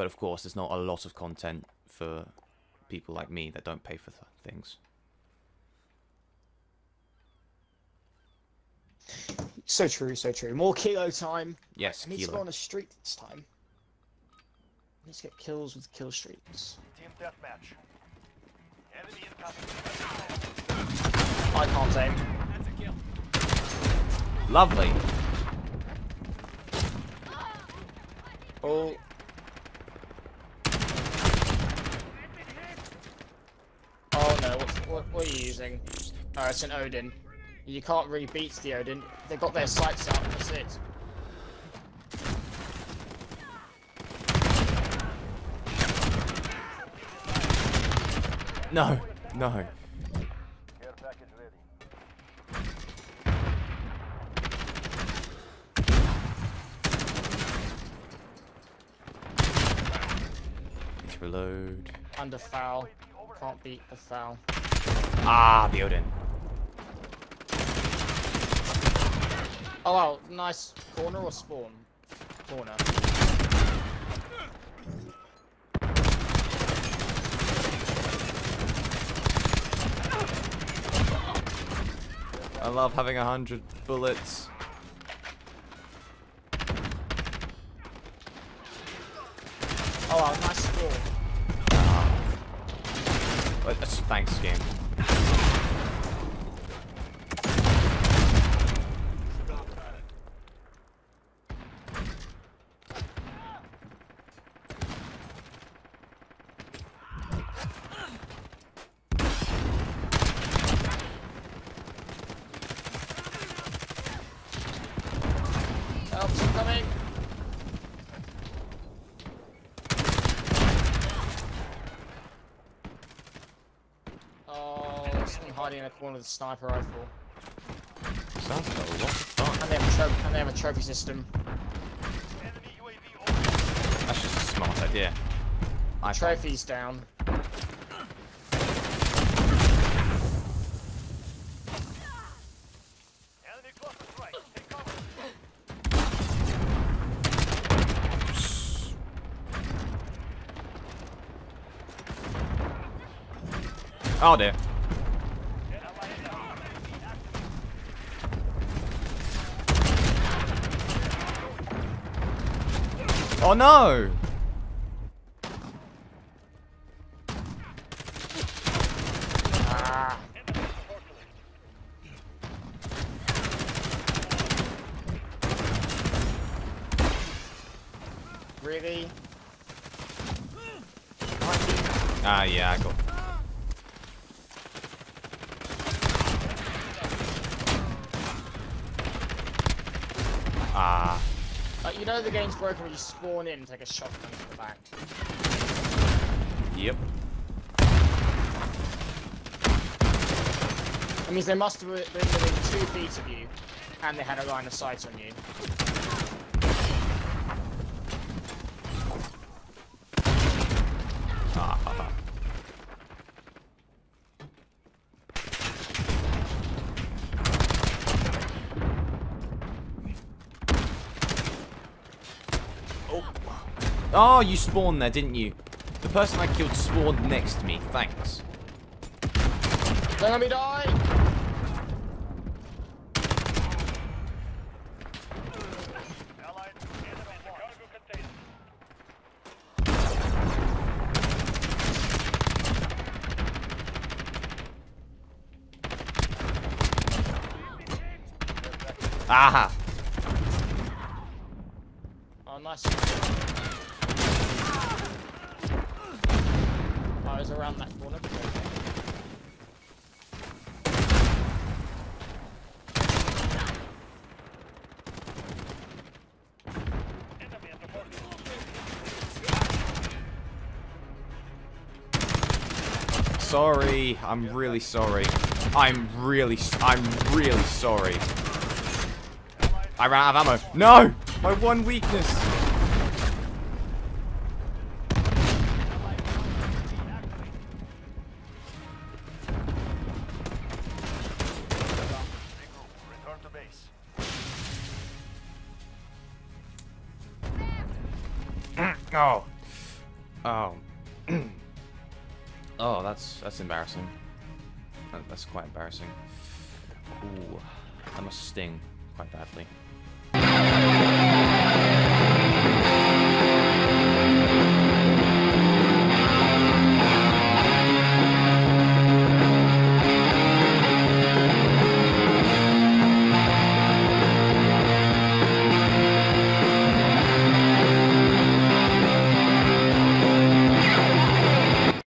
But of course, there's not a lot of content for people like me that don't pay for th things. So true, so true. More kilo time. Yes, I need to go on a streak this time. Let's get kills with kill streaks. Team deathmatch. Enemy incoming. I can't aim. That's a kill. Lovely. Oh no, what, what, are you using? Oh, it's an Oden. You can't really beat the Oden. They got their sights up, that's it. No, no. Care package ready. Let's reload. Under FAL. Can't beat the FAL. Ah, the Oden. Oh wow, nice. Corner or spawn? Corner. I love having a hundred bullets. Oh wow, nice spawn. But thanks, game. Coming. Oh, someone hiding in a corner with a sniper rifle. Sounds like a lot of fun. And they have a trophy. And they have a trophy system. Enemy UAV. That's just a smart idea. I Trophies down. Oh dear. Oh no! Ah. Really? Ah, yeah, I got. Ah, Like, you know the game's broken when you spawn in and take a shotgun to the back. yep. That means they must have been within two feet of you, and they had a line of sight on you. Oh, you spawned there, didn't you? The person I killed spawned next to me. Thanks. Don't let me die! Enemy in the cargo container. Aha! Oh, nice. I was around that corner. but okay. Sorry, I'm really sorry. I'm really, I'm really sorry. I ran out of ammo. No! My one weakness. Oh. Oh. oh, that's that's embarrassing. That- That's quite embarrassing. Ooh, that must sting quite badly.